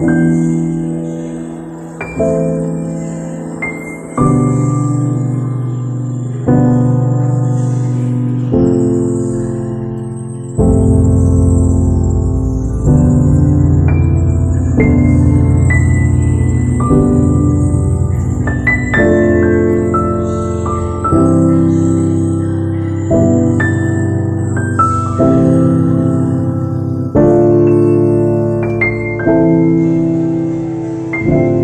嗯。you.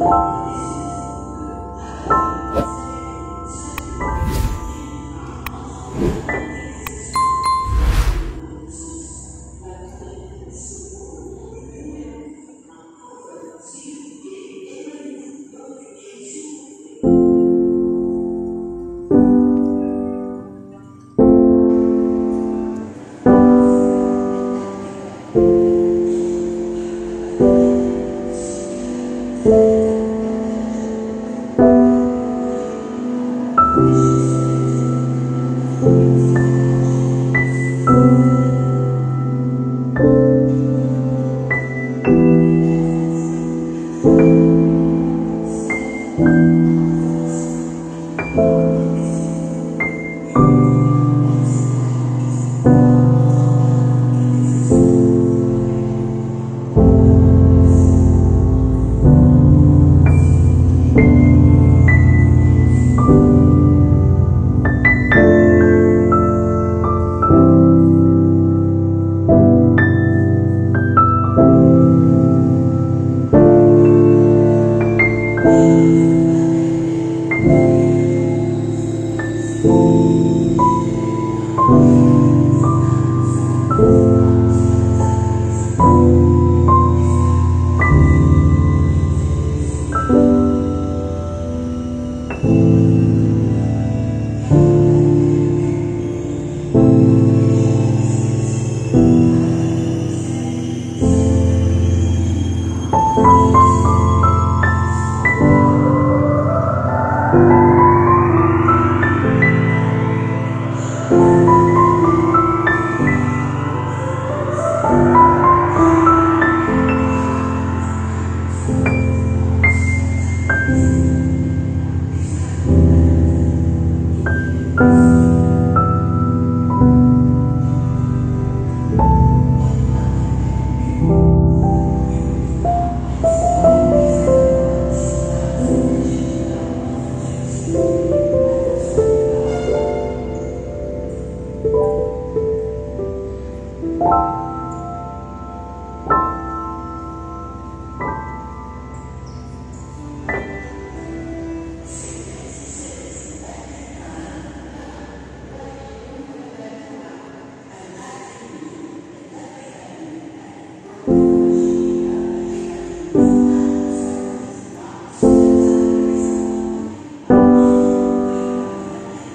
you.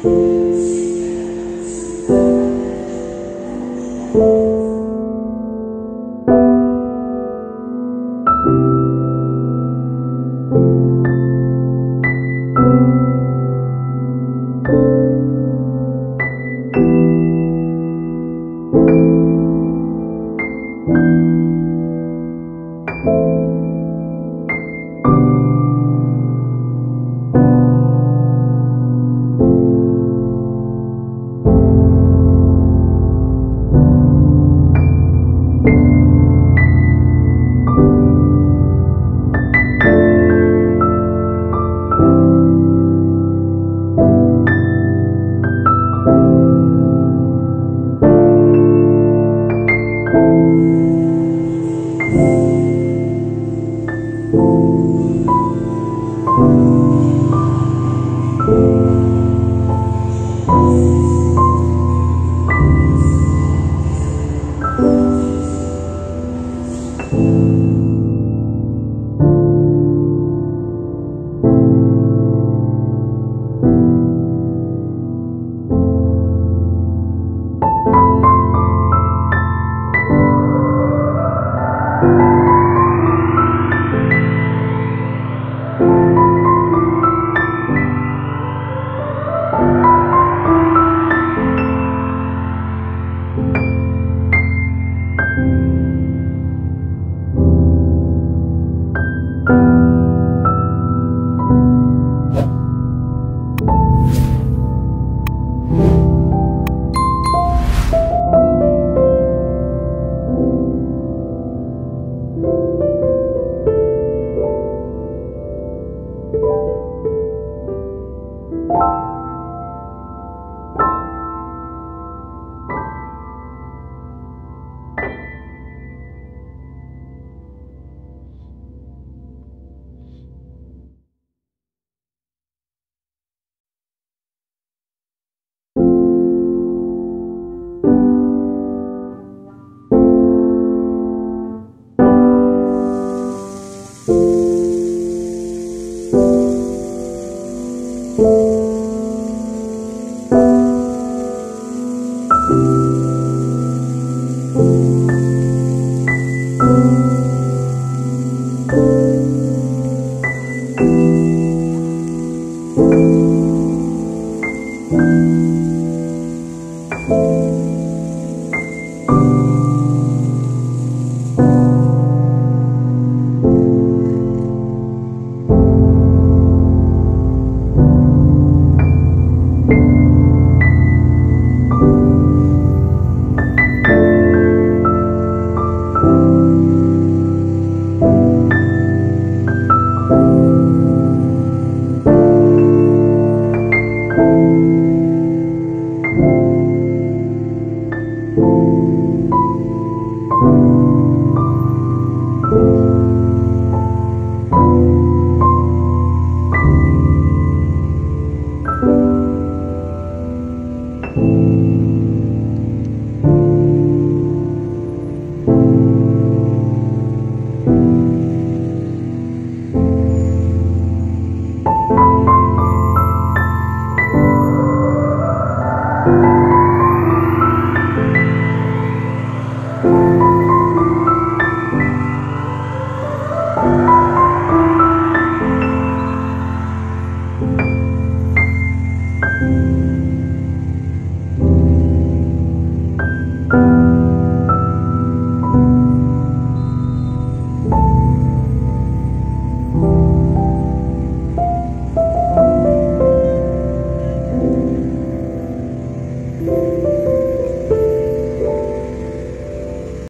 You